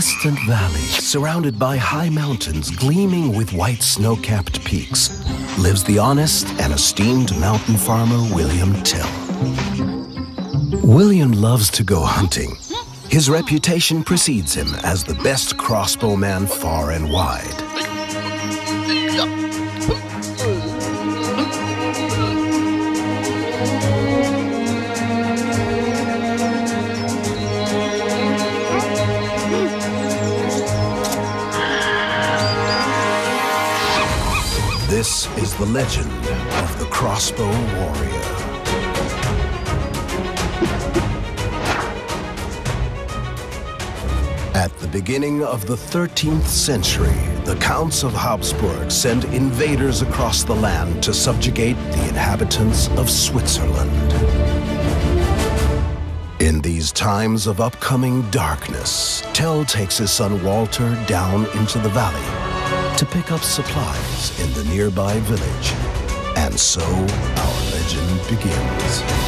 distant valley, surrounded by high mountains gleaming with white snow-capped peaks, lives the honest and esteemed mountain farmer William Tell. William loves to go hunting. His reputation precedes him as the best crossbowman far and wide. This is the legend of the crossbow warrior. At the beginning of the 13th century, the Counts of Habsburg sent invaders across the land to subjugate the inhabitants of Switzerland. In these times of upcoming darkness, Tell takes his son Walter down into the valley to pick up supplies in the nearby village. And so our legend begins.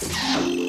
Podcast.